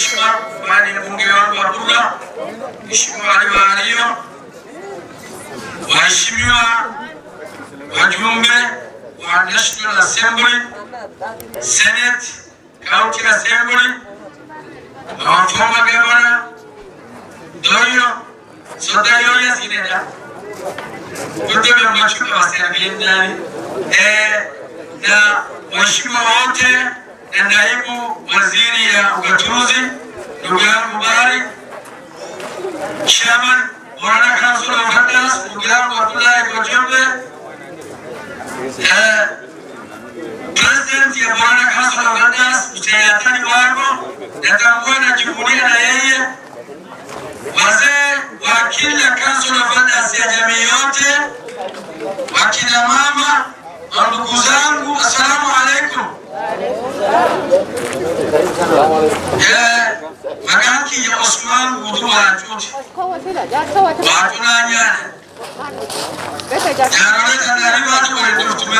mgeni ya heshima, kwani ni mbunge wangu wa Dula, Mheshimiwa Ali Wario, waheshimiwa wajumbe wa National Assembly, Senate, County Assembly, our former governor, Doyo, Sodayo Sineda, kutoka machuka wa Serengeti eh, na waheshimiwa wote na naibu waziri ya ugatuzi ndugu yangu Bari, chairman Morana Council of Elders ndugu yangu Abdullahi Kojembe, eh, president ya Morana Council of Elders mtayatani wangu natambua najivunia na yeye wazee wa kila Council of Elders ya jamii yote, wakina mama أرجوزان السلام عليكم. يا مكانك يا عثمان ودوا هاتوت وهاتونا يا يا رجل أنا رباط ولدوتم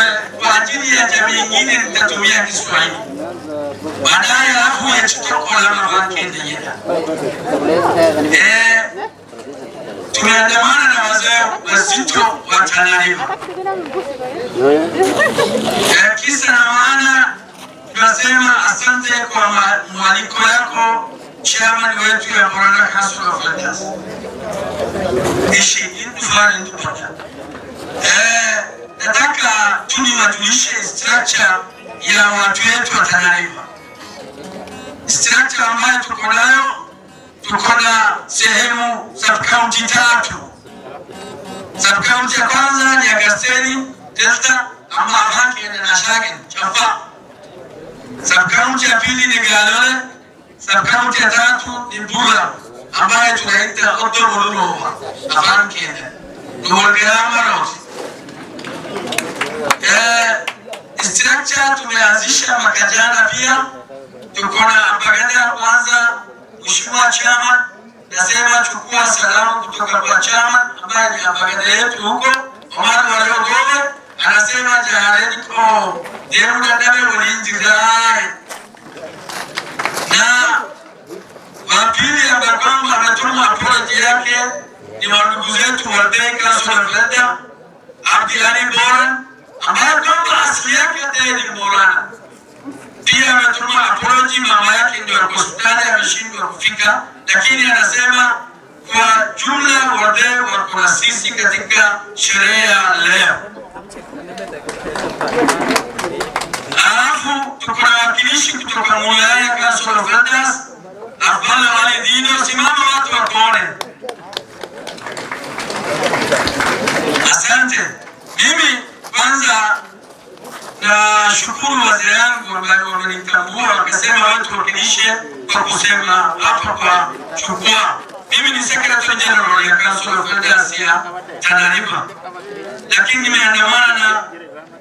وأجل يا جميعين تتويا كسوعي وأنا يا أخوي تتوقع لما بكين يا tumeandamana na wazee wazito wa Tanariva kisa na maana tunasema asante kwa mwaliko yako chairman wetu ya Morana Council of Elders. Ishi indufani ndupata. Eh, nataka tuniwajulishe structure ya watu wetu wa Tanariva, Structure ambayo tuko nayo, Agasteni Delta ama Haki na Shagin Chafa. County ya pili ni. Sub county ya tatu ni Bura ambayo tunaita Oto Mululova Afan Kenya. Nuwagirama Road. Eh, structure tumeanzisha mwaka jana pia. Tuko na Ambagada ya kwanza, Mheshimiwa chama nasema chukua salamu kutoka kwa chama ambaye ni Ambagada yetu huko Omar Waliogowe, anasema jareni ko demuda dabe ulinzi dai na wapili pili ambaye kwamba ametuma apology yake ni wandugu zetu wa Day Council of Elder Abdilani Boran ambaye kwamba asili yake ni Morana. Pia ametuma apology, mama yake ndio hospitali ameshindwa kufika, lakini anasema kwa jumla wote wako sisi katika sherehe ya leo. Alafu tuko na wakilishi kutoka Mulaya Council of Elders, Abdalla Wali Dino, simama watu wakuone. Asante. Mimi kwanza nashukuru wazee yangu ambao wamenitambua wakasema watu wakilishe kwa kusema hapa kwa chukua. Mimi ni secretary general ya Council of Elders ya Tana lakini nimeandamana na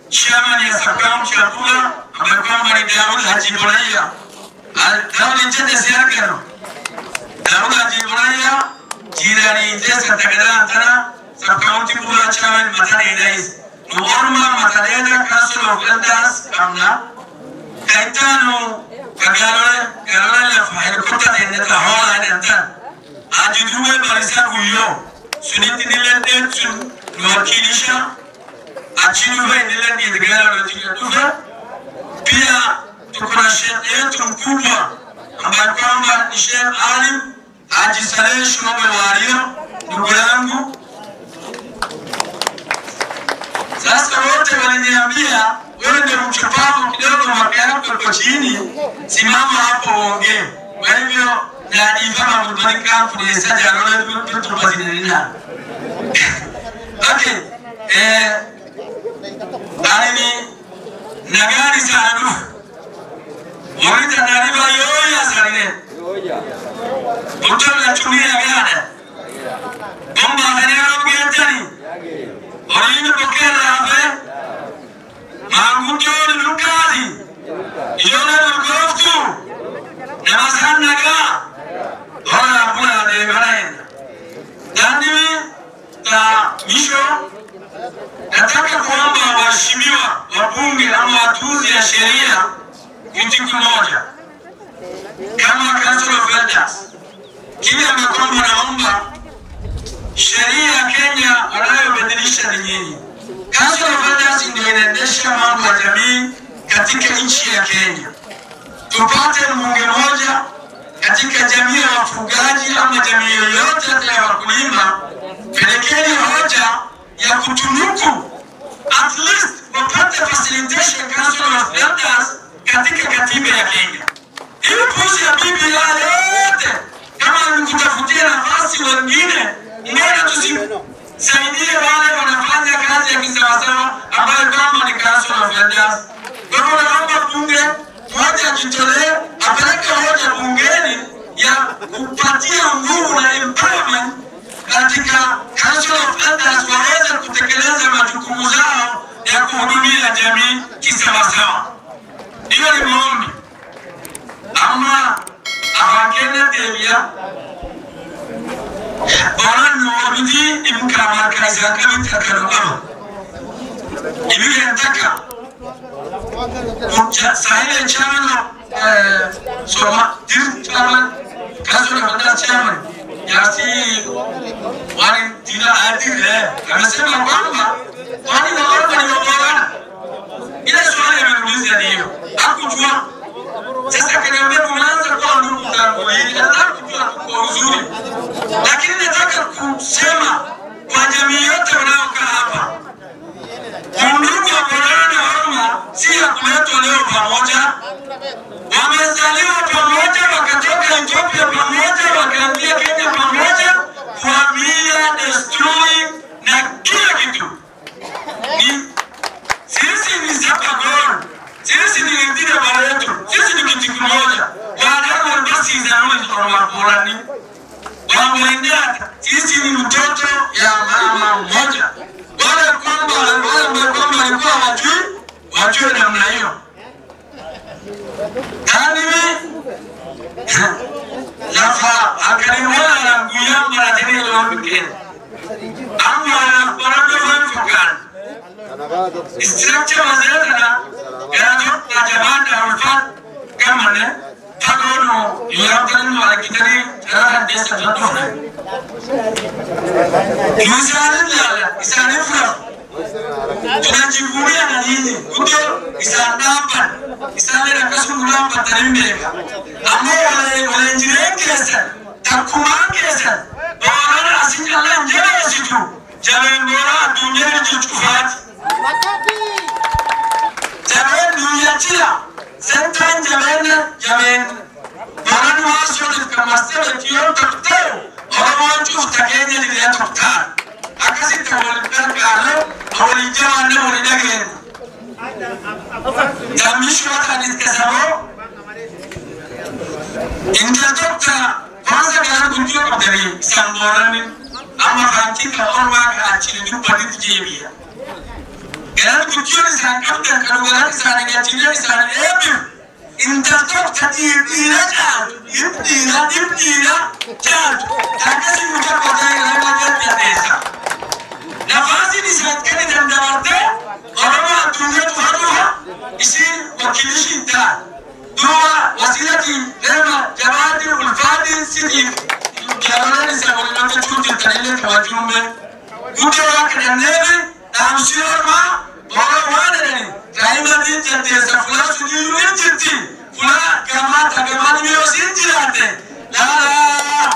chairman ya Sakam cha kula Bula ambaye kwamba ni Daud Haji Buraya. Daud Njende Siakano. Daud Haji Buraya jirani Njesa Tagada Tana sub-county Bula chairman Matani Elais. Nuorma Mataleda Council of Elders Kamna. Kaitano Kagalole Galole la helicopter tende Tahola ni Antana. Ajiduwe Barisa Guyo. Suniti nilende sun nuwakilisha achinuve nilendi ndigala lotigaduve. Pia tuko na shekhe yetu mkubwa ambaye kwamba ni Sheikh Alim Haji Saleh Shumame Wario, ndugu yangu. Sasa wote waliniambia wewe ndio mchupavu kidogo, mwaka yako iko chini, simama hapo uongee. Kwa hivyo nadivama mudoni vitu nisajarole tutupazinelina Okay. Eh, alini na gari sana. Mwita nariba yoya sana Mtoto anatumia gari. Bomba kanero gentani ta nataka kuomba waheshimiwa wabunge ama ya sheria kitu kimoja kama Council of Elders, kile ambacho naomba sheria ya Kenya wanayobadilisha ni nyinyi. Council of Elders ndio inaendesha mambo ya jamii katika nchi ya Kenya. Tupate mbunge mmoja katika jamii ya wafugaji ama jamii yoyote ya wakulima, pelekeni hoja ya kutunuku at least wapate facilitation council of elders katika katiba ya Kenya. Ili pushi ya BBI yote kama nikutafutia nafasi wengine, mbona tusisaidie wale wanafanya kazi ya kisawasawa ambayo kama ni council of elders. Kwa hivyo naomba bunge moja ajitolee apeleke hoja bungeni ya kupatia nguvu na empowerment katika Council of Elders kutekeleza majukumu zao ya kuhudumia jamii kisawasawa. Hiyo ni maombi. Ama. Abakene tebia imkamarkaza kabitakalo ibigentaka sahile chano soma dir chairman council of elders chairman yasi wani tina adile amesema kwamba wani na wale waliogoana 어쩌면 없나요? 하나님의 야사 아까는 원하는 위안이라 되는 여러분께 아무나 보람을 주간 스트럭처 만들어라 그래서 나자만 나올까 까만에 타고노 유학되는 말기들이 잘한 데서 전도하네 유사하는 날 이사는 프로 tunajivunia na nini? Kuto isandapa isandera kasungula patarimbenga amo wale walenjirengesa takumangesa bawana asinjala njere situ. Jaben bora dunyere jichufati jaben dunyachila sentan jaben jaben bawana waso kamasele tiyo takteo oromo chuta kenya ni ya taktar akasita walikan ورجال ولدين دم مشوار عن التسامو إن جدوك ماذا كان بنتيو قدري ساموران أما فانتي كأورما كأشيل نيو بديت جيبيا كان بنتيو إنسان كم كان كانوا كان إنسان يأتيني إنسان إبن إن جدوك تدير دينا جاد يبدينا يبدينا جاد تكسي مجرد isin wakilishi ta duba wasilati lema jabaati ulfaati siti jabalani sa walimata chuti kanile kawajumbe gute wa kadanere damshirma oro wadani kaima din jante sa fula sudiru injiti fula kama tagamani miyo sinjirate la la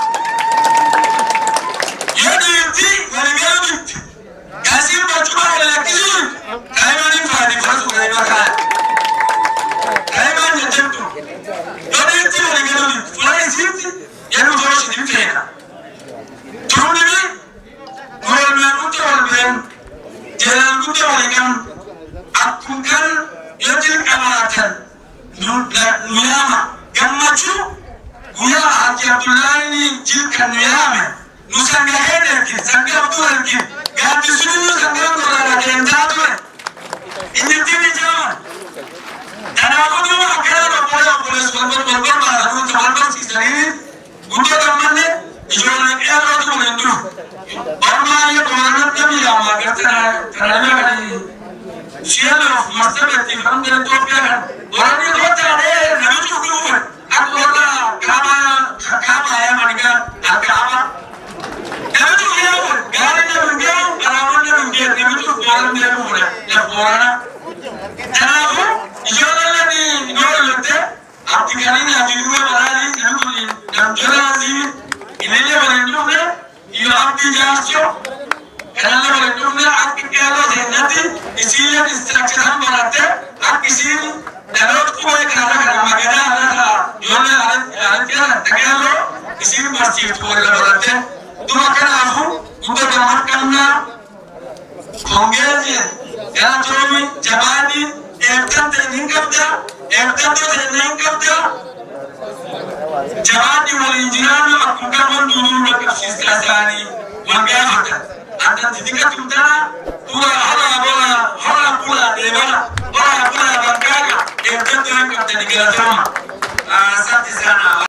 yodi yinti walimiyamiti Kasim bacuma wala kisu kaima ni fadi fasu kaima ka Yo video इसीलिए इंस्ट्रक्शन हम बनाते हम किसी डायलॉग को एक राजा का नाम आगे आना था जो ने आनंद के तकिया लो किसी भी मस्जिद को ले बनाते दुआ के नाम हो उनका जमात करना होंगे जी या जो भी जवानी एकता ट्रेनिंग कर दिया एकता तो ट्रेनिंग कर दिया Jangan wal injirani akunda bondi ni nak asis kasani mangga haka hala bola hala pula debala hala pula bangga yang tentu yang kita sama asante ah, sana.